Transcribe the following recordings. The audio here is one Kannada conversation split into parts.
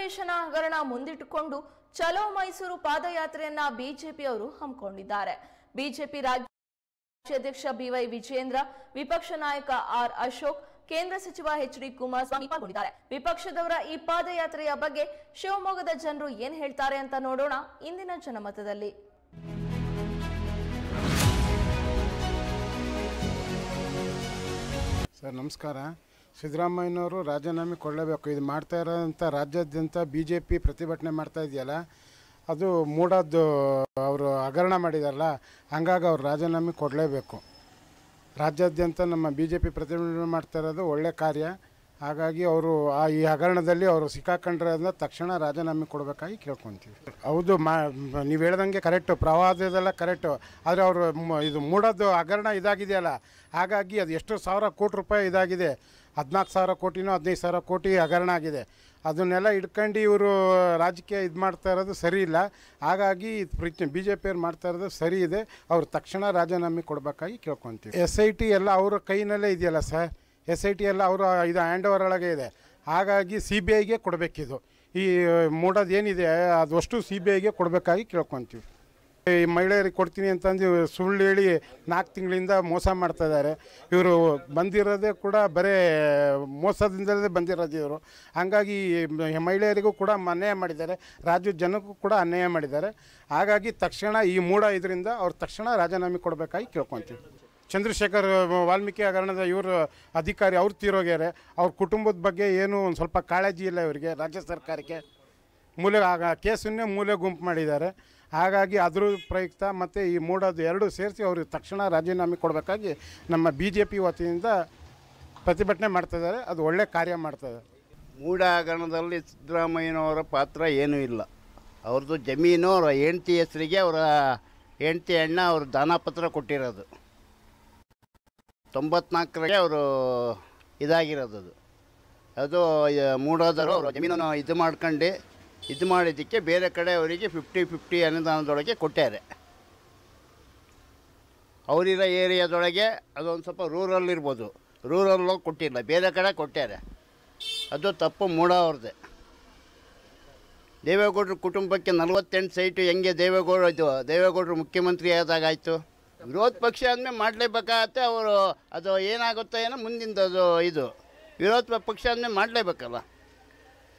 ಅಧಿವೇಶನ ಹಗರಣ ಮುಂದಿಟ್ಟುಕೊಂಡು ಚಲೋ ಮೈಸೂರು ಪಾದಯಾತ್ರೆಯನ್ನ ಬಿಜೆಪಿಯವರು ಹಮ್ಮಿಕೊಂಡಿದ್ದಾರೆ. ಬಿಜೆಪಿ ರಾಜ್ಯಾಧ್ಯಕ್ಷ ಬಿವೈ ವಿಜೇಂದ್ರ ವಿಪಕ್ಷ ನಾಯಕ ಆರ್ ಅಶೋಕ್, ಕೇಂದ್ರ ಸಚಿವ ಎಚ್ ಡಿ ಕುಮಾರಸ್ವಾಮಿ ಪಾಲ್ಗೊಂಡಿದ್ದಾರೆ. ವಿಪಕ್ಷದವರ ಈ ಪಾದಯಾತ್ರೆಯ ಬಗ್ಗೆ ಶಿವಮೊಗ್ಗದ ಜನರು ಏನ್ ಹೇಳ್ತಾರೆ ಅಂತ ನೋಡೋಣ ಇಂದಿನ ಜನಮತದಲ್ಲಿ. ಸರ್, ನಮಸ್ಕಾರ. ಸಿದ್ದರಾಮಯ್ಯನವರು ರಾಜೀನಾಮೆ ಕೊಡಲೇಬೇಕು. ಇದು ಮಾಡ್ತಾ ಇರೋಂಥ ರಾಜ್ಯಾದ್ಯಂತ ಬಿ ಜೆ ಪಿ ಪ್ರತಿಭಟನೆ ಮಾಡ್ತಾ ಇದೆಯಲ್ಲ, ಅದು ಮೂಡದ್ದು ಅವರು ಹಗರಣ ಮಾಡಿದಾರಲ್ಲ, ಹಂಗಾಗಿ ಅವ್ರು ರಾಜೀನಾಮೆ ಕೊಡಲೇಬೇಕು. ರಾಜ್ಯಾದ್ಯಂತ ನಮ್ಮ ಬಿ ಜೆ ಪಿ ಪ್ರತಿಭಟನೆ ಮಾಡ್ತಾ ಇರೋದು ಒಳ್ಳೆ ಕಾರ್ಯ. ಹಾಗಾಗಿ ಅವರು ಆ ಈ ಹಗರಣದಲ್ಲಿ ಅವರು ಸಿಕ್ಕಾಕೊಂಡ್ರೆ ತಕ್ಷಣ ರಾಜೀನಾಮೆ ಕೊಡಬೇಕಾಗಿ ಕೇಳ್ಕೊತೀವಿ. ಹೌದು, ಮಾ, ನೀವು ಹೇಳ್ದಂಗೆ ಕರೆಕ್ಟು, ಪ್ರವಾದದೆಲ್ಲ ಕರೆಕ್ಟು. ಆದರೆ ಅವರು ಇದು ಮೂಡೋದು ಹಗರಣ ಇದಾಗಿದೆಯಲ್ಲ, ಹಾಗಾಗಿ ಅದು ಎಷ್ಟು ಸಾವಿರ ಕೋಟಿ ರೂಪಾಯಿ ಇದಾಗಿದೆ. ಹದಿನಾಲ್ಕು ಸಾವಿರ ಕೋಟಿನೋ ಹದಿನೈದು ಸಾವಿರ ಕೋಟಿ ಹಗರಣ ಆಗಿದೆ. ಅದನ್ನೆಲ್ಲ ಇಟ್ಕೊಂಡು ಇವರು ರಾಜಕೀಯ ಇದು ಮಾಡ್ತಾ ಇರೋದು ಸರಿ ಇಲ್ಲ. ಹಾಗಾಗಿ ಬಿ ಜೆ ಪಿಯವ್ರು ಮಾಡ್ತಾ ಇರೋದು ಸರಿ ಇದೆ. ಅವ್ರು ತಕ್ಷಣ ರಾಜೀನಾಮೆ ಕೊಡಬೇಕಾಗಿ ಕೇಳ್ಕೊತೀವಿ. ಎಸ್ ಐ ಟಿ ಎಲ್ಲ ಅವರ ಕೈನಲ್ಲೇ ಇದೆಯಲ್ಲ ಸರ್? ಎಸ್ ಐ ಟಿ ಎಲ್ಲ ಅವರು ಇದು ಹ್ಯಾಂಡ್ ಓವರ್ ಒಳಗೆ ಇದೆ. ಹಾಗಾಗಿ ಸಿ ಬಿ ಐಗೆ ಕೊಡಬೇಕಿದು. ಈ ಮೂಡೋದು ಏನಿದೆ, ಅದು ಅಷ್ಟು ಸಿ ಬಿ ಐಗೆ ಕೊಡಬೇಕಾಗಿ ಕೇಳ್ಕೊತೀವಿ. ಈ ಮಹಿಳೆಯರಿಗೆ ಕೊಡ್ತೀನಿ ಅಂತಂದು ಸುಳ್ಳು ಹೇಳಿ ನಾಲ್ಕು ತಿಂಗಳಿಂದ ಮೋಸ ಮಾಡ್ತಾ ಇದ್ದಾರೆ. ಇವರು ಬಂದಿರೋದೇ ಕೂಡ ಬರೇ ಮೋಸದಿಂದಲೇ ಬಂದಿರೋದು ಇವರು. ಹಾಗಾಗಿ ಮಹಿಳೆಯರಿಗೂ ಕೂಡ ಅನ್ಯಾಯ ಮಾಡಿದ್ದಾರೆ. ರಾಜ್ಯದ ಜನಕ್ಕೂ ಕೂಡ ಅನ್ಯಾಯ ಮಾಡಿದ್ದಾರೆ. ಹಾಗಾಗಿ ತಕ್ಷಣ ಈ ಮೂಡ ಇದರಿಂದ ಅವ್ರು ತಕ್ಷಣ ರಾಜೀನಾಮೆ ಕೊಡಬೇಕಾಗಿ ಕೇಳ್ಕೊತೀವಿ. ಚಂದ್ರಶೇಖರ್ ವಾಲ್ಮೀಕಿ ಹಗರಣದ ಇವರು ಅಧಿಕಾರಿ ಅವ್ರು ತೀರೋಗ್ಯಾರೆ. ಅವ್ರ ಕುಟುಂಬದ ಬಗ್ಗೆ ಏನು ಒಂದು ಸ್ವಲ್ಪ ಕಾಳಜಿ ಇಲ್ಲ ಇವರಿಗೆ, ರಾಜ್ಯ ಸರ್ಕಾರಕ್ಕೆ. ಮೂಲೆ, ಆಗ ಕೇಸನ್ನೇ ಮೂಲೆ ಗುಂಪು ಮಾಡಿದ್ದಾರೆ. ಹಾಗಾಗಿ ಅದ್ರ ಪ್ರಯುಕ್ತ ಮತ್ತು ಈ ಮೂಡೋದು ಎರಡು ಸೇರಿಸಿ ಅವರು ತಕ್ಷಣ ರಾಜೀನಾಮೆ ಕೊಡಬೇಕಾಗಿ ನಮ್ಮ ಬಿ ಜೆ ಪಿ ವತಿಯಿಂದ ಪ್ರತಿಭಟನೆ ಮಾಡ್ತಿದ್ದಾರೆ. ಅದು ಒಳ್ಳೆ ಕಾರ್ಯ ಮಾಡ್ತದೆ. ಮೂಡಾಗಣದಲ್ಲಿ ಸಿದ್ದರಾಮಯ್ಯನವರ ಪಾತ್ರ ಏನೂ ಇಲ್ಲ. ಅವ್ರದ್ದು ಜಮೀನು, ಅವರ ಹೆಂಡ್ತಿ ಹೆಸರಿಗೆ ಅವರ ಹೆಂಡ್ತಿ ಅಣ್ಣ ಅವರು ದಾನಪತ್ರ ಕೊಟ್ಟಿರೋದು. ತೊಂಬತ್ನಾಲ್ಕರಾಗೆ ಅವರು ಇದಾಗಿರೋದು ಅದು. ಮೂಡೋದರು ಅವರು ಜಮೀನನ್ನು ಇದು ಮಾಡ್ಕೊಂಡು ಇದು ಮಾಡಿದ್ದಕ್ಕೆ ಬೇರೆ ಕಡೆ ಅವರಿಗೆ ಫಿಫ್ಟಿ ಫಿಫ್ಟಿ ಅನುದಾನದೊಳಗೆ ಕೊಟ್ಟಾರೆ. ಅವರಿರೋ ಏರಿಯಾದೊಳಗೆ ಅದೊಂದು ಸ್ವಲ್ಪ ರೂರಲ್ ಇರ್ಬೋದು. ರೂರಲ್ಲು ಕೊಟ್ಟಿಲ್ಲ, ಬೇರೆ ಕಡೆ ಕೊಟ್ಟಾರೆ. ಅದು ತಪ್ಪು ಮೂಡ ಅವ್ರದ್ದೆ. ದೇವೇಗೌಡರ ಕುಟುಂಬಕ್ಕೆ ನಲವತ್ತೆಂಟು ಸೈಟು ಹೆಂಗೆ ದೇವೇಗೌಡ ಇದು, ದೇವೇಗೌಡರು ಮುಖ್ಯಮಂತ್ರಿ ಆದಾಗ ಆಯಿತು? ವಿರೋಧ ಪಕ್ಷ ಅಂದಮೇಲೆ ಮಾಡಲೇಬೇಕಾಗತ್ತೆ, ಅವರು ಅದು ಏನಾಗುತ್ತೋ ಏನೋ ಮುಂದಿಂದದು ಇದು. ವಿರೋಧ ಪಕ್ಷ ಅಂದಮೇಲೆ ಮಾಡಲೇಬೇಕಲ್ಲ?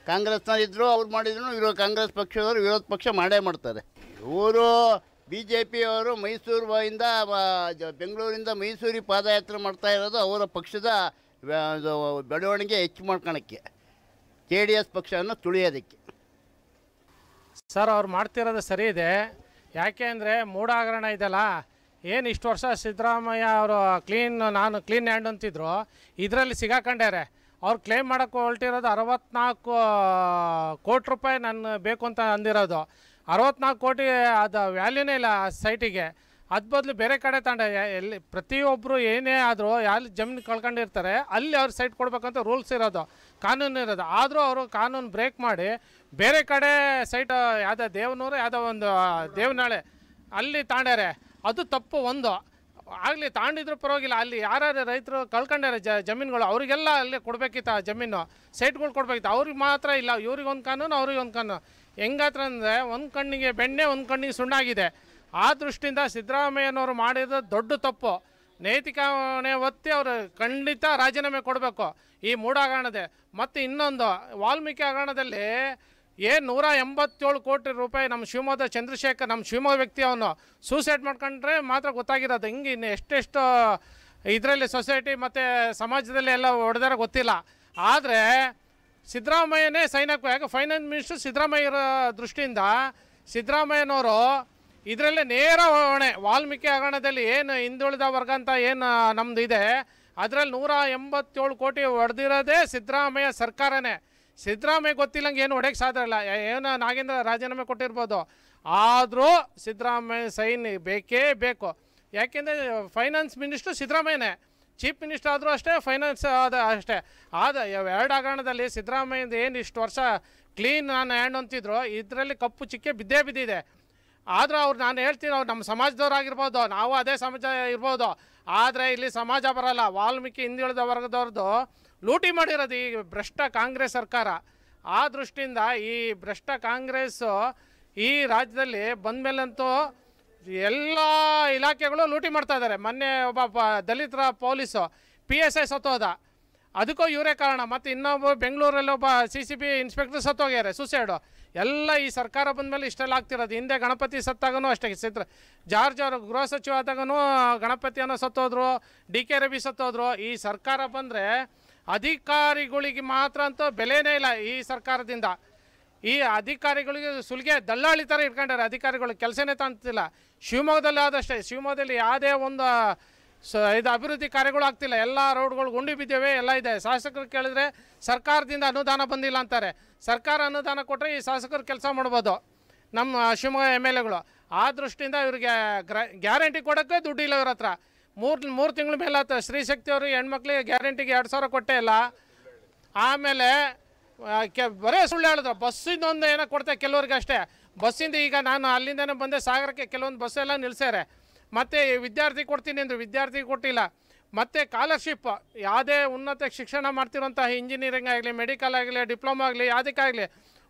ಕಾಂಗ್ರೆಸ್ನಲ್ಲಿದ್ದರು ಅವ್ರು ಮಾಡಿದ್ರು, ಇವರು ಕಾಂಗ್ರೆಸ್ ಪಕ್ಷದವರು ವಿರೋಧ ಪಕ್ಷ ಮಾಡೇ ಮಾಡ್ತಾರೆ. ಇವರು ಬಿ ಜೆ ಪಿಯವರು ಮೈಸೂರಿಂದ ಬೆಂಗಳೂರಿಂದ ಮೈಸೂರಿಗೆ ಪಾದಯಾತ್ರೆ ಮಾಡ್ತಾ ಇರೋದು ಅವರ ಪಕ್ಷದ ಬೆಳವಣಿಗೆ ಹೆಚ್ಚು ಮಾಡ್ಕೊಳಕ್ಕೆ, ಜೆ ಡಿ ಎಸ್ ಪಕ್ಷವನ್ನು ತುಳಿಯೋದಕ್ಕೆ. ಸರ್, ಅವ್ರು ಮಾಡ್ತಿರೋದು ಸರಿ ಇದೆ. ಯಾಕೆ ಅಂದರೆ ಮೂಢಾಗರಣ ಇದೆಯಲ್ಲ ಏನು ಇಷ್ಟು ವರ್ಷ ಸಿದ್ದರಾಮಯ್ಯ ಅವರು ಕ್ಲೀನ್ ನಾನು ಕ್ಲೀನ್ ಹ್ಯಾಂಡ್ ಅಂತಿದ್ರು. ಇದರಲ್ಲಿ ಸಿಗಾಕೊಂಡ್ಯಾರೆ ಅವ್ರು ಕ್ಲೇಮ್ ಮಾಡೋಕ್ಕೆ ಹೊರಟಿರೋದು ಅರವತ್ನಾಲ್ಕು ಕೋಟಿ ರೂಪಾಯಿ ನಾನು ಬೇಕು ಅಂತ ಅಂದಿರೋದು. ಅರವತ್ನಾಲ್ಕು ಕೋಟಿ ಅದು ವ್ಯಾಲ್ಯೂನೇ ಇಲ್ಲ ಆ ಸೈಟಿಗೆ ಅದ ಬದಲು ಬೇರೆ ಕಡೆ ತಂಡ ಎಲ್ಲಿ ಪ್ರತಿಯೊಬ್ಬರು ಏನೇ ಆದರೂ ಯಾರು ಜಮೀನು ಕಳ್ಕೊಂಡಿರ್ತಾರೆ, ಅಲ್ಲಿ ಅವ್ರು ಸೈಟ್ ಕೊಡ್ಬೇಕಂತ ರೂಲ್ಸ್ ಇರೋದು, ಕಾನೂನು ಇರೋದು. ಆದರೂ ಅವರು ಕಾನೂನು ಬ್ರೇಕ್ ಮಾಡಿ ಬೇರೆ ಕಡೆ ಸೈಟ್ ಯಾವುದೋ ದೇವನೂರು, ಯಾವುದೋ ಒಂದು ದೇವನಾಳೆ ಅಲ್ಲಿ ತಾಂಡ್ಯಾರೆ ಅದು ತಪ್ಪು ಒಂದು. ಆಗಲಿ ತಾಂಡಿದ್ರು ಪರವಾಗಿಲ್ಲ. ಅಲ್ಲಿ ಯಾರ್ಯಾರು ರೈತರು ಕಳ್ಕೊಂಡಾರೆ ಜ, ಜಮೀನುಗಳು, ಅವರಿಗೆಲ್ಲ ಅಲ್ಲಿ ಕೊಡಬೇಕಿತ್ತು ಆ ಜಮೀನು. ಸೈಟ್ಗಳು ಕೊಡಬೇಕಿತ್ತು. ಅವ್ರಿಗೆ ಮಾತ್ರ ಇಲ್ಲ. ಇವ್ರಿಗೆ ಒಂದು ಕಾನೂನು, ಅವ್ರಿಗೆ ಒಂದು ಕಾನೂನು. ಹೆಂಗಾತ್ರ ಅಂದರೆ ಒಂದು ಕಣ್ಣಿಗೆ ಬೆಣ್ಣೆ, ಒಂದು ಕಣ್ಣಿಗೆ ಸುಣ್ಣಾಗಿದೆ. ಆ ದೃಷ್ಟಿಯಿಂದ ಸಿದ್ದರಾಮಯ್ಯನವರು ಮಾಡಿದ ದೊಡ್ಡ ತಪ್ಪು. ನೈತಿಕಣೆ ಒತ್ತಿ ಅವರು ಖಂಡಿತ ರಾಜೀನಾಮೆ ಕೊಡಬೇಕು. ಈ ಮೂಢ ಮತ್ತು ಇನ್ನೊಂದು ವಾಲ್ಮೀಕಿ ಹಗರಣದಲ್ಲಿ ಏನು ನೂರ ಎಂಬತ್ತೇಳು ಕೋಟಿ ರೂಪಾಯಿ ನಮ್ಮ ಶಿವಮೊಗ್ಗದ ಚಂದ್ರಶೇಖರ್ ನಮ್ಮ ಶಿವಮೊಗ್ಗ ವ್ಯಕ್ತಿ ಅವನು ಸೂಸೈಡ್ ಮಾಡ್ಕೊಂಡ್ರೆ ಮಾತ್ರ ಗೊತ್ತಾಗಿರೋದು. ಹಿಂಗೆ ಇನ್ನು ಎಷ್ಟೆಷ್ಟು ಇದರಲ್ಲಿ ಸೊಸೈಟಿ ಮತ್ತು ಸಮಾಜದಲ್ಲಿ ಎಲ್ಲ ಹೊಡೆದಾರ ಗೊತ್ತಿಲ್ಲ. ಆದರೆ ಸಿದ್ದರಾಮಯ್ಯನೇ ಸೈನ್ ಹಾಕಬೇಕು ಯಾಕೆ ಫೈನಾನ್ಸ್ ಮಿನಿಸ್ಟರ್ ಸಿದ್ದರಾಮಯ್ಯ ದೃಷ್ಟಿಯಿಂದ ಸಿದ್ದರಾಮಯ್ಯನವರು ಇದರಲ್ಲೇ ನೇರ ಹೊಣೆ, ವಾಲ್ಮೀಕಿ ಹಗರಣದಲ್ಲಿ ಏನು ಹಿಂದುಳಿದ ವರ್ಗ ಅಂತ ಏನು ನಮ್ಮದು ಇದೆ, ಅದರಲ್ಲಿ ನೂರ ಎಂಬತ್ತೇಳು ಕೋಟಿ ಹೊಡೆದಿರೋದೇ ಸಿದ್ದರಾಮಯ್ಯ ಸರ್ಕಾರನೇ. ಸಿದ್ದರಾಮಯ್ಯ ಗೊತ್ತಿಲ್ಲಂಗೆ ಏನು ಹೊಡೆಯಕ್ಕೆ ಸಾಧ್ಯ ಇಲ್ಲ ಏನು ನಾಗೇಂದ್ರ ರಾಜೀನಾಮೆ ಕೊಟ್ಟಿರ್ಬೋದು. ಆದರೂ ಸಿದ್ದರಾಮಯ್ಯ ಸೈನ್ ಬೇಕೇ ಬೇಕು. ಯಾಕೆಂದರೆ ಫೈನಾನ್ಸ್ ಮಿನಿಸ್ಟ್ರು ಸಿದ್ದರಾಮಯ್ಯನೇ. ಚೀಫ್ ಮಿನಿಸ್ಟರ್ ಆದರೂ ಅಷ್ಟೇ ಫೈನಾನ್ಸ್ ಆದ ಅಷ್ಟೇ. ಆದ ಎರಡು ಹಗರಣದಲ್ಲಿ ಸಿದ್ದರಾಮಯ್ಯದ ಏನು ಇಷ್ಟು ವರ್ಷ ಕ್ಲೀನ್ ನಾನು ಹ್ಯಾಂಡ್ ಅಂತಿದ್ರು, ಇದರಲ್ಲಿ ಕಪ್ಪು ಚಿಕ್ಕೆ ಬಿದ್ದೇ ಬಿದ್ದಿದೆ. ಆದರೂ ಅವ್ರು ನಾನು ಹೇಳ್ತೀನಿ, ಅವ್ರು ನಮ್ಮ ಸಮಾಜದವ್ರಾಗಿರ್ಬೋದು ನಾವು ಅದೇ ಸಮಾಜ ಇರ್ಬೋದು. ಆದರೆ ಇಲ್ಲಿ ಸಮಾಜ ಬರಲ್ಲ. ವಾಲ್ಮೀಕಿ ಹಿಂದುಳಿದ ವರ್ಗದವ್ರದ್ದು ಲೂಟಿ ಮಾಡಿರೋದು ಈ ಭ್ರಷ್ಟ ಕಾಂಗ್ರೆಸ್ ಸರ್ಕಾರ. ಆ ದೃಷ್ಟಿಯಿಂದ ಈ ಭ್ರಷ್ಟ ಕಾಂಗ್ರೆಸ್ಸು ಈ ರಾಜ್ಯದಲ್ಲಿ ಬಂದಮೇಲಂತೂ ಎಲ್ಲ ಇಲಾಖೆಗಳು ಲೂಟಿ ಮಾಡ್ತಾ ಇದ್ದಾರೆ. ಮೊನ್ನೆ ಒಬ್ಬ ದಲಿತರ ಪೊಲೀಸು ಪಿ ಎಸ್ ಐ ಸತ್ತೋದ. ಅದಕ್ಕೂ ಇವರೇ ಕಾರಣ. ಮತ್ತು ಇನ್ನೊಬ್ಬ ಬೆಂಗಳೂರಲ್ಲಿ ಒಬ್ಬ ಸಿ ಸಿ ಬಿ ಇನ್ಸ್ಪೆಕ್ಟರ್ ಸತ್ತೋಗ್ಯಾರೆ ಸೂಸೈಡು ಎಲ್ಲ ಈ ಸರ್ಕಾರ ಬಂದಮೇಲೆ ಇಷ್ಟೆಲ್ಲ ಆಗ್ತಿರೋದು. ಹಿಂದೆ ಗಣಪತಿ ಸತ್ತಾಗನೂ ಅಷ್ಟೇ. ಸಿದ್ರ ಜಾರ್ಜ್ ಅವರು ಗೃಹ ಸಚಿವ ಆದಾಗನೂ ಗಣಪತಿಯನ್ನು ಸತ್ತೋದ್ರು, ಡಿ ಕೆ ರವಿ ಸತ್ತೋದ್ರು. ಈ ಸರ್ಕಾರ ಬಂದರೆ ಅಧಿಕಾರಿಗಳಿಗೆ ಮಾತ್ರ ಅಂತೂ ಬೆಲೆನೇ ಇಲ್ಲ ಈ ಸರ್ಕಾರದಿಂದ. ಈ ಅಧಿಕಾರಿಗಳಿಗೆ ಸುಲಿಗೆ ದಲ್ಲಾಳಿ ಥರ ಇಟ್ಕೊಂಡಾರೆ, ಅಧಿಕಾರಿಗಳು ಕೆಲಸನೇ ತಾಂತಿಲ್ಲ. ಶಿವಮೊಗ್ಗದಲ್ಲಿ ಆದಷ್ಟೇ, ಶಿವಮೊಗ್ಗದಲ್ಲಿ ಯಾವುದೇ ಒಂದು, ಸ, ಇದು ಅಭಿವೃದ್ಧಿ ಕಾರ್ಯಗಳು ಆಗ್ತಿಲ್ಲ. ಎಲ್ಲ ರೋಡ್ಗಳು ಗುಂಡಿ ಬಿದ್ದೇವೆ, ಎಲ್ಲ ಇದೆ. ಶಾಸಕರು ಕೇಳಿದ್ರೆ ಸರ್ಕಾರದಿಂದ ಅನುದಾನ ಬಂದಿಲ್ಲ ಅಂತಾರೆ. ಸರ್ಕಾರ ಅನುದಾನ ಕೊಟ್ಟರೆ ಈ ಶಾಸಕರು ಕೆಲಸ ಮಾಡ್ಬೋದು, ನಮ್ಮ ಶಿವಮೊಗ್ಗ ಎಂ ಎಲ್ ಎಗಳು. ಆ ದೃಷ್ಟಿಯಿಂದ ಇವ್ರಿಗೆ ಗ್ಯಾರಂಟಿ ಕೊಡೋಕ್ಕೆ ದುಡ್ಡಿಲ್ಲ ಇವ್ರ ಹತ್ರ. ಮೂರು ಮೂರು ತಿಂಗಳ ಮೇಲೆ ಆತ ಶ್ರೀಶಕ್ತಿ ಅವರು ಹೆಣ್ಮಕ್ಳಿಗೆ ಗ್ಯಾರಂಟಿಗೆ ಎರಡು ಸಾವಿರ ಕೊಟ್ಟೇ ಇಲ್ಲ. ಆಮೇಲೆ ಕೆ, ಬರೇ ಸುಳ್ಳು ಹೇಳಿದ್ರು ಬಸ್ಸಿಂದ ಒಂದು ಏನೋ ಕೊಡ್ತಾರೆ ಕೆಲವ್ರಿಗೆ ಅಷ್ಟೇ. ಬಸ್ಸಿಂದ ಈಗ ನಾನು ಅಲ್ಲಿಂದನೇ ಬಂದೆ, ಸಾಗರಕ್ಕೆ ಕೆಲವೊಂದು ಬಸ್ ಎಲ್ಲ ನಿಲ್ಸ್ಯಾರೆ. ಮತ್ತು ವಿದ್ಯಾರ್ಥಿ ಕೊಡ್ತೀನಿ ಅಂದರು, ವಿದ್ಯಾರ್ಥಿ ಕೊಟ್ಟಿಲ್ಲ. ಮತ್ತು ಸ್ಕಾಲರ್ಶಿಪ್ ಯಾವುದೇ ಉನ್ನತ ಶಿಕ್ಷಣ ಮಾಡ್ತಿರೋಂಥ ಇಂಜಿನಿಯರಿಂಗ್ ಆಗಲಿ ಮೆಡಿಕಲ್ ಆಗಲಿ ಡಿಪ್ಲೊಮಾ ಆಗಲಿ ಯಾವುದಕ್ಕಾಗಲಿ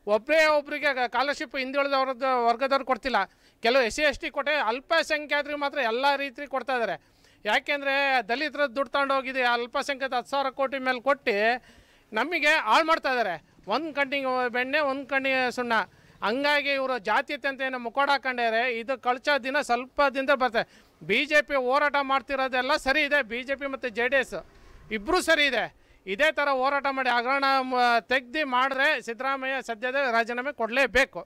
ಒಬ್ಬರೇ ಒಬ್ಬರಿಗೆ ಸ್ಕಾಲರ್ಶಿಪ್ ಹಿಂದುಳಿದವ್ರದ್ದು ವರ್ಗದ ವರ್ಗದವ್ರು ಕೊಡ್ತಿಲ್ಲ. ಕೆಲವು ಎಸ್ ಸಿ, ಎಸ್ ಟಿ ಕೊಟ್ಟೆ ಅಲ್ಪಸಂಖ್ಯಾತರಿಗೆ ಮಾತ್ರ ಎಲ್ಲ ರೀತಿ ಕೊಡ್ತಾ ಇದ್ದಾರೆ ಯಾಕೆಂದರೆ ದಲಿತರ ದುಡ್ಡು ತಗೊಂಡೋಗಿದೆ ಅಲ್ಪಸಂಖ್ಯಾತ ಹತ್ತು ಸಾವಿರ ಕೋಟಿ ಮೇಲೆ ಕೊಟ್ಟು ನಮಗೆ ಹಾಳು ಮಾಡ್ತಾ ಇದ್ದಾರೆ ಒಂದು ಕಣ್ಣಿಗೆ ಬೆಣ್ಣೆ, ಒಂದು ಕಣ್ಣಿಗೆ ಸುಣ್ಣ. ಹಂಗಾಗಿ ಇವರು ಜಾತ್ಯತೆ ಅಂತ ಏನು ಮುಖೋಡ ಇದು ಕಳ್ಚೋ ದಿನ ಸ್ವಲ್ಪ ದಿನದ ಬರ್ತದೆ. ಬಿ ಜೆ ಪಿ ಹೋರಾಟ ಮಾಡ್ತಿರೋದೆಲ್ಲ ಸರಿ ಇದೆ. ಬಿ ಜೆ ಪಿ ಮತ್ತು ಜೆ ಡಿ ಎಸ್ ಇಬ್ಬರೂ ಸರಿ ಇದೆ. ಇದೇ ಥರ ಹೋರಾಟ ಮಾಡಿ ಹಗರಣ ತೆಗ್ದು ಮಾಡಿದ್ರೆ ಸಿದ್ದರಾಮಯ್ಯ ಸದ್ಯದ ರಾಜೀನಾಮೆ ಕೊಡಲೇಬೇಕು.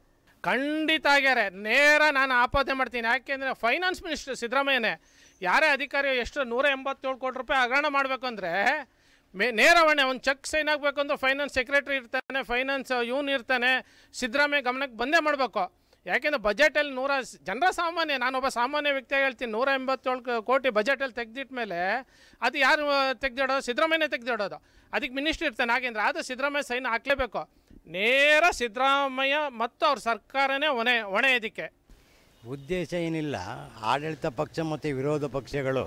ಖಂಡಿತ ಆಗ್ಯಾರೆ. ನೇರ ನಾನು ಆಪಾದನೆ ಮಾಡ್ತೀನಿ. ಯಾಕೆಂದರೆ ಫೈನಾನ್ಸ್ ಮಿನಿಸ್ಟರ್ ಸಿದ್ದರಾಮಯ್ಯನೇ ಯಾರೇ ಅಧಿಕಾರಿ ಎಷ್ಟು ನೂರ ಎಂಬತ್ತೇಳು ಕೋಟಿ ರೂಪಾಯಿ ಹಗರಣ ಮಾಡಬೇಕು ಅಂದರೆ ಮೇ ನೇರವಣೆ ಒಂದು ಚೆಕ್ ಸೈನ್ ಆಗಬೇಕು ಅಂದ್ರೆ ಫೈನಾನ್ಸ್ ಸೆಕ್ರೆಟರಿ ಇರ್ತಾನೆ ಫೈನಾನ್ಸ್ ಇವನು ಇರ್ತಾನೆ, ಸಿದ್ದರಾಮಯ್ಯ ಗಮನಕ್ಕೆ ಬಂದೇ ಮಾಡಬೇಕು. ಯಾಕೆಂದರೆ ಬಜೆಟಲ್ಲಿ ನೂರ ಜನರ ಸಾಮಾನ್ಯ, ನಾನೊಬ್ಬ ಸಾಮಾನ್ಯ ವ್ಯಕ್ತಿಯಾಗಿ ಹೇಳ್ತೀನಿ, ನೂರ ಎಂಬತ್ತೇಳು ಕೋಟಿ ಬಜೆಟಲ್ಲಿ ತೆಗೆದಿಟ್ಟಮೇಲೆ ಅದು ಯಾರು ತೆಗೆದಿಡೋದು? ಸಿದ್ದರಾಮಯ್ಯನೇ ತೆಗೆದಿಡೋದು. ಅದಕ್ಕೆ ಮಿನಿಸ್ಟ್ರಿ ಇರ್ತಾನೆ. ಹಾಗೆಂದ್ರೆ ಅದು ಸಿದ್ದರಾಮಯ್ಯ ಸೈನ್ ಹಾಕ್ಲೇಬೇಕು. ನೇರ ಸಿದ್ದರಾಮಯ್ಯ ಮತ್ತು ಅವ್ರ ಸರ್ಕಾರನೇ ಹೊಣೆ ಹೊಣೆ ಇದಕ್ಕೆ. ಉದ್ದೇಶ ಏನಿಲ್ಲ, ಆಡಳಿತ ಪಕ್ಷ ಮತ್ತು ವಿರೋಧ ಪಕ್ಷಗಳು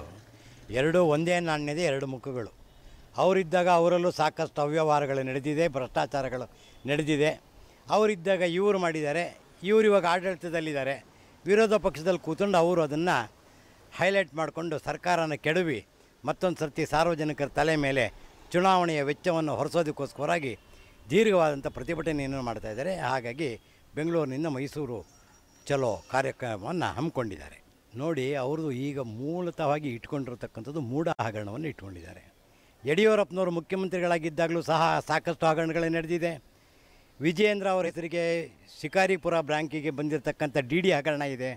ಎರಡೂ ಒಂದೇ ನಾಣ್ಯದ ಎರಡು ಮುಖಗಳು. ಅವರಿದ್ದಾಗ ಅವರಲ್ಲೂ ಸಾಕಷ್ಟು ಅವ್ಯವಹಾರಗಳು ನಡೆದಿದೆ, ಭ್ರಷ್ಟಾಚಾರಗಳು ನಡೆದಿದೆ. ಅವರಿದ್ದಾಗ ಇವರು ಮಾಡಿದ್ದಾರೆ, ಇವರು ಇವಾಗ ಆಡಳಿತದಲ್ಲಿದ್ದಾರೆ. ವಿರೋಧ ಪಕ್ಷದಲ್ಲಿ ಕೂತ್ಕೊಂಡು ಅವರು ಅದನ್ನು ಹೈಲೈಟ್ ಮಾಡಿಕೊಂಡು ಸರ್ಕಾರನ ಕೆಡವಿ ಮತ್ತೊಂದು ಸರ್ತಿ ಸಾರ್ವಜನಿಕರ ತಲೆ ಮೇಲೆ ಚುನಾವಣೆಯ ವೆಚ್ಚವನ್ನು ಹೊರಸೋದಕ್ಕೋಸ್ಕರವಾಗಿ ದೀರ್ಘವಾದಂಥ ಪ್ರತಿಭಟನೆಯನ್ನು ಮಾಡ್ತಾ ಇದ್ದಾರೆ. ಹಾಗಾಗಿ ಬೆಂಗಳೂರಿನಿಂದ ಮೈಸೂರು ಚಲೋ ಕಾರ್ಯಕ್ರಮವನ್ನು ಹಮ್ಮಿಕೊಂಡಿದ್ದಾರೆ. ನೋಡಿ, ಅವ್ರದ್ದು ಈಗ ಮೂಲತಃವಾಗಿ ಇಟ್ಕೊಂಡಿರತಕ್ಕಂಥದ್ದು ಮೂಢ ಹಗರಣವನ್ನು ಇಟ್ಕೊಂಡಿದ್ದಾರೆ. ಯಡಿಯೂರಪ್ಪನವರು ಮುಖ್ಯಮಂತ್ರಿಗಳಾಗಿದ್ದಾಗಲೂ ಸಹ ಸಾಕಷ್ಟು ಹಗರಣಗಳೇ ನಡೆದಿದೆ. ವಿಜಯೇಂದ್ರ ಅವರ ಹೆಸರಿಗೆ ಶಿಕಾರಿಪುರ ಬ್ಯಾಂಕಿಗೆ ಬಂದಿರತಕ್ಕಂಥ ಡಿ ಡಿ ಹಗರಣ ಇದೆ.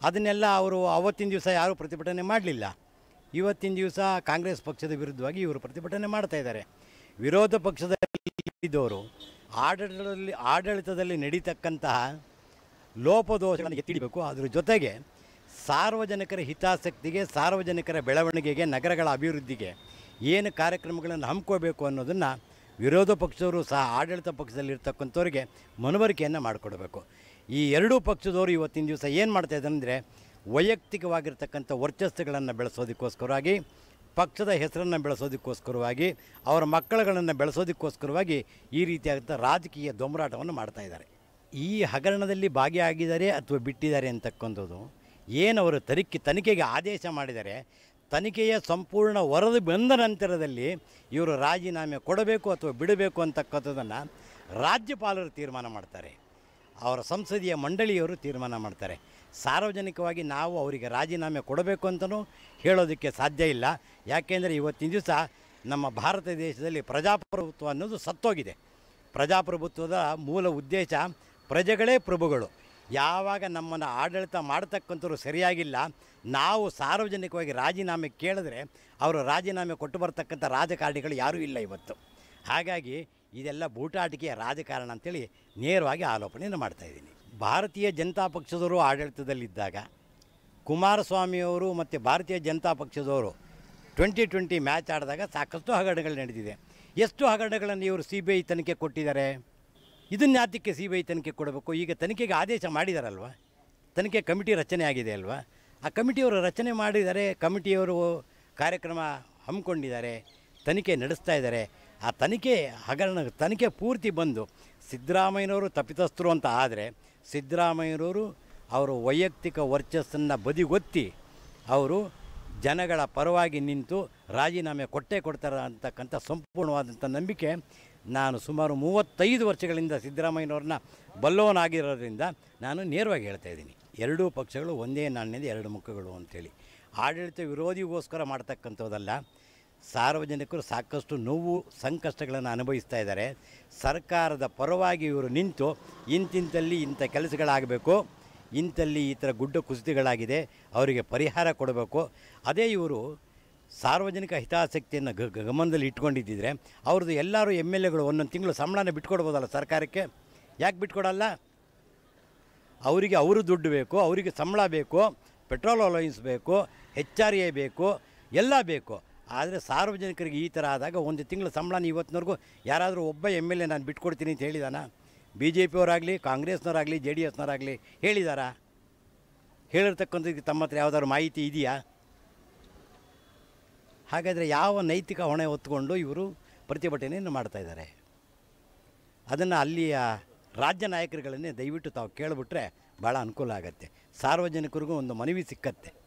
ಅದನ್ನೆಲ್ಲ ಅವರು ಅವತ್ತಿನ ದಿವಸ ಯಾರೂ ಪ್ರತಿಭಟನೆ ಮಾಡಲಿಲ್ಲ. ಇವತ್ತಿನ ದಿವಸ ಕಾಂಗ್ರೆಸ್ ಪಕ್ಷದ ವಿರುದ್ಧವಾಗಿ ಇವರು ಪ್ರತಿಭಟನೆ ಮಾಡ್ತಾ ಇದ್ದಾರೆ. ವಿರೋಧ ಪಕ್ಷದಲ್ಲಿ ಇದ್ದವರು ಆಡಳಿತದಲ್ಲಿ ಆಡಳಿತದಲ್ಲಿ ನಡೀತಕ್ಕಂತಹ ಲೋಪದೋಷಗಳನ್ನು ಎತ್ತಿಡಬೇಕು. ಅದರ ಜೊತೆಗೆ ಸಾರ್ವಜನಿಕರ ಹಿತಾಸಕ್ತಿಗೆ, ಸಾರ್ವಜನಿಕರ ಬೆಳವಣಿಗೆಗೆ, ನಗರಗಳ ಅಭಿವೃದ್ಧಿಗೆ ಏನು ಕಾರ್ಯಕ್ರಮಗಳನ್ನು ಹಮ್ಮಿಕೋಬೇಕು ಅನ್ನೋದನ್ನು ವಿರೋಧ ಪಕ್ಷದವರು ಸಹ, ಆಡಳಿತ ಪಕ್ಷದಲ್ಲಿರ್ತಕ್ಕಂಥವ್ರಿಗೆ ಮನವರಿಕೆಯನ್ನು ಮಾಡಿಕೊಡ್ಬೇಕು. ಈ ಎರಡೂ ಪಕ್ಷದವರು ಇವತ್ತಿನ ದಿವಸ ಏನು ಮಾಡ್ತಾ ಇದ್ದಾರೆ ಅಂದರೆ ವೈಯಕ್ತಿಕವಾಗಿರ್ತಕ್ಕಂಥ ವರ್ಚಸ್ಸುಗಳನ್ನು ಬೆಳೆಸೋದಕ್ಕೋಸ್ಕರವಾಗಿ, ಪಕ್ಷದ ಹೆಸರನ್ನು ಬೆಳೆಸೋದಕ್ಕೋಸ್ಕರವಾಗಿ, ಅವರ ಮಕ್ಕಳುಗಳನ್ನು ಬೆಳೆಸೋದಕ್ಕೋಸ್ಕರವಾಗಿ ಈ ರೀತಿಯಾದಂಥ ರಾಜಕೀಯ ದೊಂಬರಾಟವನ್ನು ಮಾಡ್ತಾ ಇದ್ದಾರೆ. ಈ ಹಗರಣದಲ್ಲಿ ಭಾಗಿಯಾಗಿದ್ದಾರೆ ಅಥವಾ ಬಿಟ್ಟಿದ್ದಾರೆ ಅಂತಕ್ಕಂಥದ್ದು, ಏನು ಅವರು ತನಿಖೆ, ತನಿಖೆಗೆ ಆದೇಶ ಮಾಡಿದರೆ, ತನಿಖೆಯ ಸಂಪೂರ್ಣ ವರದಿ ಬಂದ ನಂತರದಲ್ಲಿ ಇವರು ರಾಜೀನಾಮೆ ಕೊಡಬೇಕು ಅಥವಾ ಬಿಡಬೇಕು ಅಂತಕ್ಕಂಥದ್ದನ್ನು ರಾಜ್ಯಪಾಲರು ತೀರ್ಮಾನ ಮಾಡ್ತಾರೆ. ಅವರ ಸಂಸದೀಯ ಮಂಡಳಿಯವರು ತೀರ್ಮಾನ ಮಾಡ್ತಾರೆ. ಸಾರ್ವಜನಿಕವಾಗಿ ನಾವು ಅವರಿಗೆ ರಾಜೀನಾಮೆ ಕೊಡಬೇಕು ಅಂತಲೂ ಹೇಳೋದಕ್ಕೆ ಸಾಧ್ಯ ಇಲ್ಲ. ಯಾಕೆಂದರೆ ಇವತ್ತಿನ ದಿವಸ ನಮ್ಮ ಭಾರತ ದೇಶದಲ್ಲಿ ಪ್ರಜಾಪ್ರಭುತ್ವ ಅನ್ನೋದು ಸತ್ತೋಗಿದೆ. ಪ್ರಜಾಪ್ರಭುತ್ವದ ಮೂಲ ಉದ್ದೇಶ ಪ್ರಜೆಗಳೇ ಪ್ರಭುಗಳು. ಯಾವಾಗ ನಮ್ಮನ್ನು ಆಡಳಿತ ಮಾಡತಕ್ಕಂಥವ್ರು ಸರಿಯಾಗಿಲ್ಲ, ನಾವು ಸಾರ್ವಜನಿಕವಾಗಿ ರಾಜೀನಾಮೆ ಕೇಳಿದ್ರೆ ಅವರು ರಾಜೀನಾಮೆ ಕೊಟ್ಟು ಬರ್ತಕ್ಕಂಥ ರಾಜಕಾರಣಿಗಳು ಯಾರೂ ಇಲ್ಲ ಇವತ್ತು. ಹಾಗಾಗಿ ಇದೆಲ್ಲ ಬೂಟಾಟಿಕೆಯ ರಾಜಕಾರಣ ಅಂತೇಳಿ ನೇರವಾಗಿ ಆಲೋಪನೆಯನ್ನು ಮಾಡ್ತಾ ಇದ್ದೀನಿ. ಭಾರತೀಯ ಜನತಾ ಪಕ್ಷದವರು ಆಡಳಿತದಲ್ಲಿದ್ದಾಗ ಕುಮಾರಸ್ವಾಮಿಯವರು ಮತ್ತು ಭಾರತೀಯ ಜನತಾ ಪಕ್ಷದವರು ಟ್ವೆಂಟಿ ಟ್ವೆಂಟಿ ಮ್ಯಾಚ್ ಆಡಿದಾಗ ಸಾಕಷ್ಟು ಹಗರಣಗಳು ನಡೆದಿದೆ. ಎಷ್ಟು ಹಗರಣಗಳನ್ನು ಇವರು ಸಿ ಬಿ ಐ ತನಿಖೆ ಕೊಟ್ಟಿದ್ದಾರೆ? ಇದನ್ನ ಯಾತಕ್ಕೆ ಸಿ ಬಿ ಐ ತನಿಖೆ ಕೊಡಬೇಕು. ಈಗ ತನಿಖೆಗೆ ಆದೇಶ ಮಾಡಿದಾರಲ್ವ? ತನಿಖೆ ಕಮಿಟಿ ರಚನೆ ಆಗಿದೆ ಅಲ್ವಾ? ಆ ಕಮಿಟಿಯವರು ರಚನೆ ಮಾಡಿದ್ದಾರೆ ಕಮಿಟಿಯವರು ಕಾರ್ಯಕ್ರಮ ಹಮ್ಮಿಕೊಂಡಿದ್ದಾರೆ, ತನಿಖೆ ನಡೆಸ್ತಾ ಇದ್ದಾರೆ. ಆ ತನಿಖೆ ಹಗರಣ, ತನಿಖೆ ಪೂರ್ತಿ ಬಂದು ಸಿದ್ದರಾಮಯ್ಯನವರು ತಪ್ಪಿತಸ್ಥರು ಅಂತ ಆದರೆ ಸಿದ್ದರಾಮಯ್ಯನವರು ಅವರು ವೈಯಕ್ತಿಕ ವರ್ಚಸ್ಸನ್ನು ಬದಿಗೊತ್ತಿ ಅವರು ಜನಗಳ ಪರವಾಗಿ ನಿಂತು ರಾಜೀನಾಮೆ ಕೊಟ್ಟೇ ಕೊಡ್ತಾರೆ ಅಂತಕ್ಕಂಥ ಸಂಪೂರ್ಣವಾದಂಥ ನಂಬಿಕೆ ನಾನು ಸುಮಾರು ಮೂವತ್ತೈದು ವರ್ಷಗಳಿಂದ ಸಿದ್ದರಾಮಯ್ಯನವ್ರನ್ನ ಬಲ್ಲವನಾಗಿರೋದ್ರಿಂದ ನಾನು ನೇರವಾಗಿ ಹೇಳ್ತಾ ಇದ್ದೀನಿ. ಎರಡೂ ಪಕ್ಷಗಳು ಒಂದೇ ನಾಣ್ಯದ ಎರಡು ಮುಖಗಳು ಅಂಥೇಳಿ. ಆಡಳಿತ ವಿರೋಧಿಗೋಸ್ಕರ ಮಾಡ್ತಕ್ಕಂಥದ್ದಲ್ಲ. ಸಾರ್ವಜನಿಕರು ಸಾಕಷ್ಟು ನೋವು, ಸಂಕಷ್ಟಗಳನ್ನು ಅನುಭವಿಸ್ತಾ ಇದ್ದಾರೆ. ಸರ್ಕಾರದ ಪರವಾಗಿ ಇವರು ನಿಂತು ಇಂತಿಂತಲ್ಲಿ ಇಂಥ ಕೆಲಸಗಳಾಗಬೇಕು ಇಂಥಲ್ಲಿ ಈ ಥರ ಗುಡ್ಡ ಕುಸಿತಗಳಾಗಿದೆ, ಅವರಿಗೆ ಪರಿಹಾರ ಕೊಡಬೇಕು. ಅದೇ ಇವರು ಸಾರ್ವಜನಿಕ ಹಿತಾಸಕ್ತಿಯನ್ನು ಗ ಗಮನದಲ್ಲಿ ಇಟ್ಕೊಂಡಿದ್ದಿದ್ರೆ ಅವ್ರದ್ದು ಎಲ್ಲರೂ ಎಂ ಎಲ್ ಎಗಳು ಒಂದೊಂದು ತಿಂಗಳು ಸಂಬಳನ ಬಿಟ್ಕೊಡ್ಬೋದಲ್ಲ ಸರ್ಕಾರಕ್ಕೆ? ಯಾಕೆ ಬಿಟ್ಕೊಡಲ್ಲ? ಅವರಿಗೆ ಅವರು ದುಡ್ಡು ಬೇಕು, ಅವರಿಗೆ ಸಂಬಳ ಬೇಕು, ಪೆಟ್ರೋಲ್ ಅಲೋಯನ್ಸ್ ಬೇಕು ಹೆಚ್ ಆರ್ ಎ ಬೇಕು, ಎಲ್ಲ ಬೇಕು. ಆದರೆ ಸಾರ್ವಜನಿಕರಿಗೆ ಈ ಥರ ಆದಾಗ ಒಂದು ತಿಂಗಳ ಸಂಬಳನ ಇವತ್ತಿನವರೆಗೂ ಯಾರಾದರೂ ಒಬ್ಬ ಎಂ ಎಲ್ ಎ ನಾನು ಬಿಟ್ಕೊಡ್ತೀನಿ ಅಂತ ಹೇಳಿದಾನ? ಬಿ ಜೆ ಪಿಯವರಾಗಲಿ, ಕಾಂಗ್ರೆಸ್ನವರಾಗಲಿ, ಜೆ ಡಿ ಎಸ್ನವರಾಗಲಿ ಹೇಳಿದಾರಾ? ಹೇಳಿರ್ತಕ್ಕಂಥದ್ದು ತಮ್ಮ ಹತ್ರ ಯಾವುದಾದ್ರು ಮಾಹಿತಿ ಇದೆಯಾ? ಹಾಗಾದರೆ ಯಾವ ನೈತಿಕ ಹೊಣೆ ಹೊತ್ಕೊಂಡು ಇವರು ಪ್ರತಿಭಟನೆಯನ್ನು ಮಾಡ್ತಾ ಇದ್ದಾರೆ? ಅದನ್ನು ಅಲ್ಲಿಯ ರಾಜ್ಯ ನಾಯಕರುಗಳನ್ನೇ ದಯವಿಟ್ಟು ತಾವು ಕೇಳಿಬಿಟ್ರೆ ಭಾಳ ಅನುಕೂಲ ಆಗುತ್ತೆ. ಸಾರ್ವಜನಿಕರಿಗೂ ಒಂದು ಮನವಿ ಸಿಕ್ಕತ್ತೆ.